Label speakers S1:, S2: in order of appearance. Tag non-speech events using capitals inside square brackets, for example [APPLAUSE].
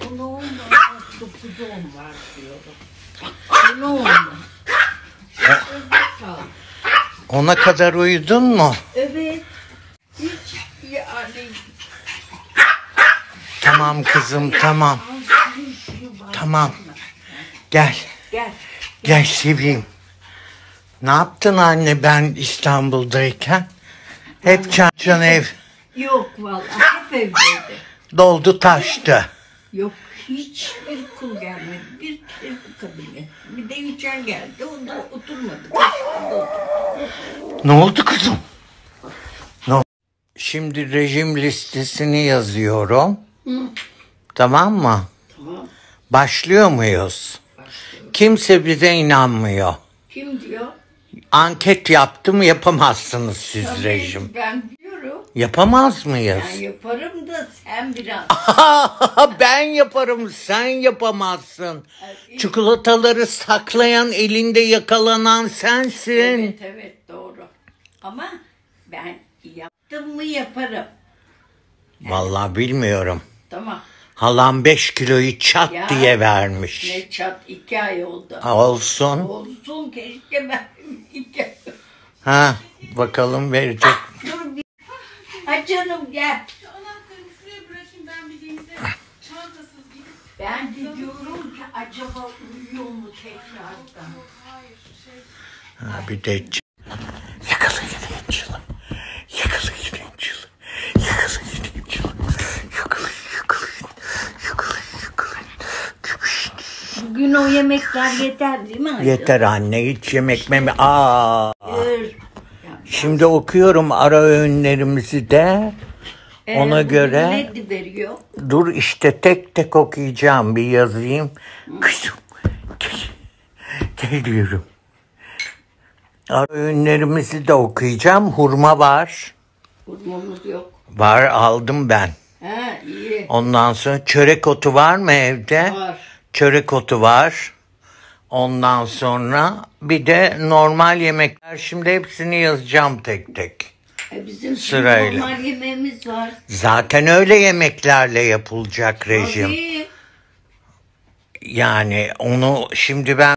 S1: Bunu olmaz. Dokuz on var diyorum. Sağ ol.
S2: Ona kadar uyudun mu?
S1: Evet. Hiç yani.
S2: Tamam kızım tamam. Tamam. Gel.
S1: Gel.
S2: Gel seveyim. Ne yaptın anne ben İstanbul'dayken? Hep can can ev
S1: Yok vallahi hep evdeydi.
S2: doldu taştı.
S1: Yok hiç bir kul gelmedi. Bir kere kabile. Bir de Yücel geldi. O da oturmadı. Başında oturdu.
S2: Ne oldu kızım? Ne oldu? Şimdi rejim listesini yazıyorum. Tamam mı?
S1: Tamam.
S2: Başlıyor muyuz?
S1: Başlıyor.
S2: Kimse bize inanmıyor.
S1: Kim diyor?
S2: Anket yaptım yapamazsınız siz
S1: Tabii
S2: rejim.
S1: Ben biliyorum.
S2: Yapamaz mıyız?
S1: Ben yaparım da sen biraz. [LAUGHS]
S2: ben yaparım sen yapamazsın. Çikolataları saklayan elinde yakalanan sensin.
S1: evet evet doğru. Ama ben yaptım mı yaparım.
S2: Vallahi bilmiyorum.
S1: Tamam.
S2: Halam 5 kiloyu çat
S1: Ya.
S2: diye vermiş.
S1: Ne çat iki ay oldu.
S2: Olsun.
S1: Olsun keşke ben.
S2: Ha bakalım verecek.
S1: Dur bir. Ha canım gel.
S3: Şu anahtarımı şuraya bırakayım ben bir denize çantasız gidip.
S1: Ben de diyorum ki acaba uyuyor mu tekrardan?
S3: Hayır şey
S2: Ha, bir de c- yakalayın Angel'ı. Yakalayın Angel'ı. Yakalayın Angel'ı. Yakalayın yakalayın. Yakalayın yakalayın. Şşt,
S1: Bugün o yemekler yeter değil mi?
S2: Yeter anne hiç yemek memi. Aa.
S1: Yeter.
S2: Şimdi okuyorum ara öğünlerimizi de.
S1: e,
S2: Ona göre-
S1: Ne veriyor?
S2: Dur işte tek tek okuyacağım bir yazayım. Kızım gel. Geliyorum. Ara öğünlerimizi de okuyacağım. Hurma var.
S1: Hurmamız yok.
S2: Var aldım ben.
S1: Ha iyi.
S2: Ondan sonra çörek otu var mı evde?
S1: Var.
S2: Çörek otu var. Ondan sonra bir de normal yemekler. Şimdi hepsini yazacağım tek tek.
S1: E, bizim
S2: Sırayla.
S1: normal yemeğimiz var.
S2: Zaten öyle yemeklerle yapılacak rejim.
S1: Tabii.
S2: Yani onu şimdi ben